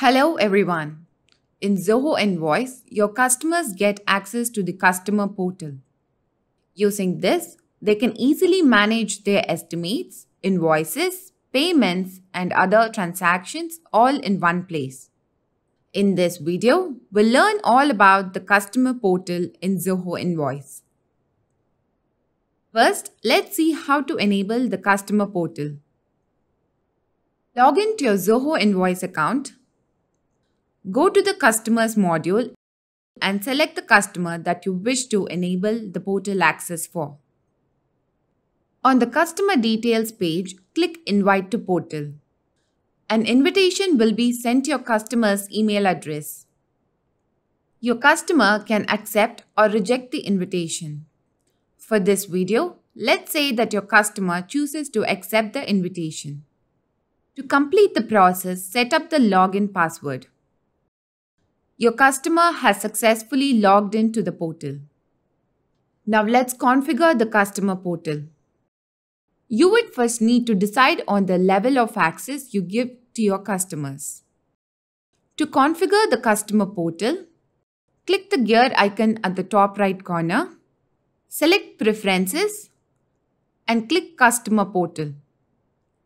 Hello everyone. In Zoho Invoice, your customers get access to the customer portal. Using this, they can easily manage their estimates, invoices, payments, and other transactions all in one place. In this video, we'll learn all about the customer portal in Zoho Invoice. First, let's see how to enable the customer portal. Log into your Zoho Invoice account Go to the Customers module and select the customer that you wish to enable the portal access for. On the Customer Details page, click Invite to Portal. An invitation will be sent to your customer's email address. Your customer can accept or reject the invitation. For this video, let's say that your customer chooses to accept the invitation. To complete the process, set up the login password. Your customer has successfully logged into the portal. Now let's configure the customer portal. You would first need to decide on the level of access you give to your customers. To configure the customer portal, click the gear icon at the top right corner, select Preferences and click Customer Portal.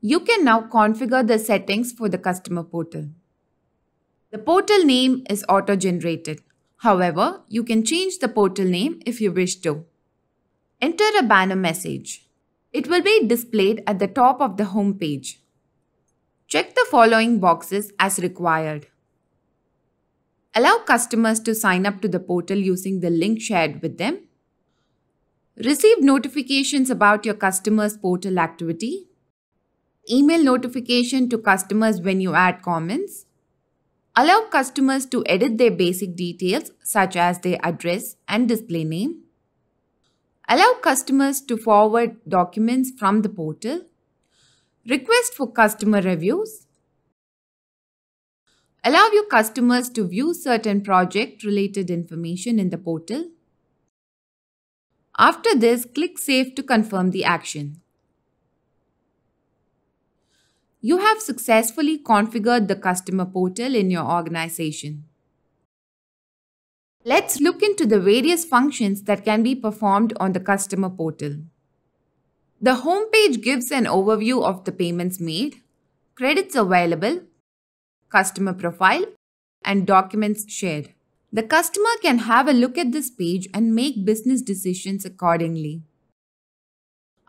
You can now configure the settings for the customer portal. The portal name is auto-generated. However, you can change the portal name if you wish to. Enter a banner message. It will be displayed at the top of the home page. Check the following boxes as required. Allow customers to sign up to the portal using the link shared with them. Receive notifications about your customer's portal activity. Email notification to customers when you add comments. Allow customers to edit their basic details such as their address and display name. Allow customers to forward documents from the portal. Request for customer reviews. Allow your customers to view certain project related information in the portal. After this, click Save to confirm the action. You have successfully configured the customer portal in your organization. Let's look into the various functions that can be performed on the customer portal. The home page gives an overview of the payments made, credits available, customer profile, and documents shared. The customer can have a look at this page and make business decisions accordingly.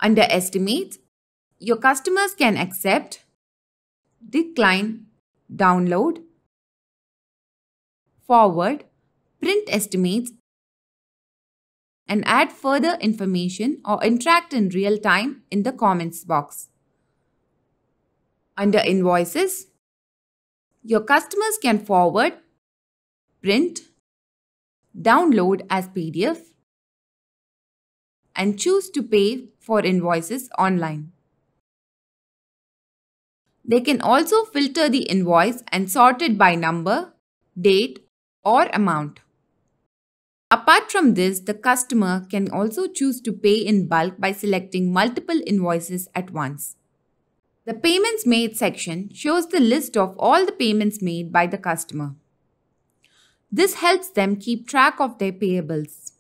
Under Estimates, your customers can accept, decline, download, forward, print estimates, and add further information or interact in real time in the comments box. Under Invoices, your customers can forward, print, download as PDF, and choose to pay for invoices online. They can also filter the invoice and sort it by number, date, or amount. Apart from this, the customer can also choose to pay in bulk by selecting multiple invoices at once. The Payments Made section shows the list of all the payments made by the customer. This helps them keep track of their payables.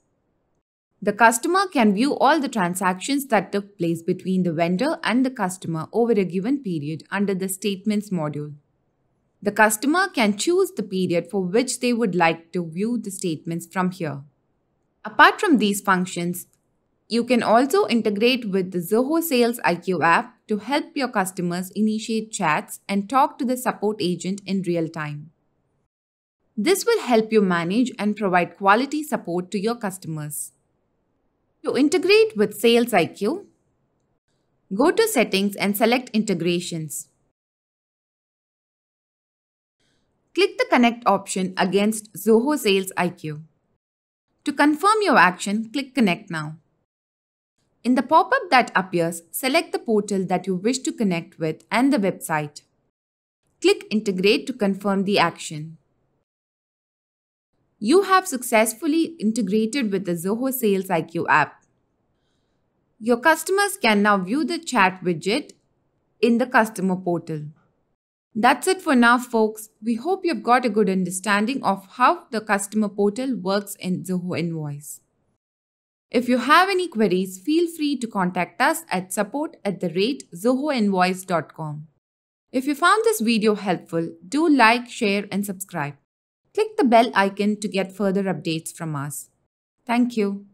The customer can view all the transactions that took place between the vendor and the customer over a given period under the Statements module. The customer can choose the period for which they would like to view the statements from here. Apart from these functions, you can also integrate with the Zoho Sales IQ app to help your customers initiate chats and talk to the support agent in real time. This will help you manage and provide quality support to your customers. To integrate with Sales IQ, go to Settings and select Integrations. Click the Connect option against Zoho Sales IQ. To confirm your action, click Connect now. In the pop-up that appears, select the portal that you wish to connect with and the website. Click Integrate to confirm the action. You have successfully integrated with the Zoho Sales IQ app. Your customers can now view the chat widget in the customer portal. That's it for now, folks. We hope you've got a good understanding of how the customer portal works in Zoho Invoice. If you have any queries, feel free to contact us at support at the rate zohoinvoice.com. If you found this video helpful, do like, share and subscribe. Click the bell icon to get further updates from us. Thank you.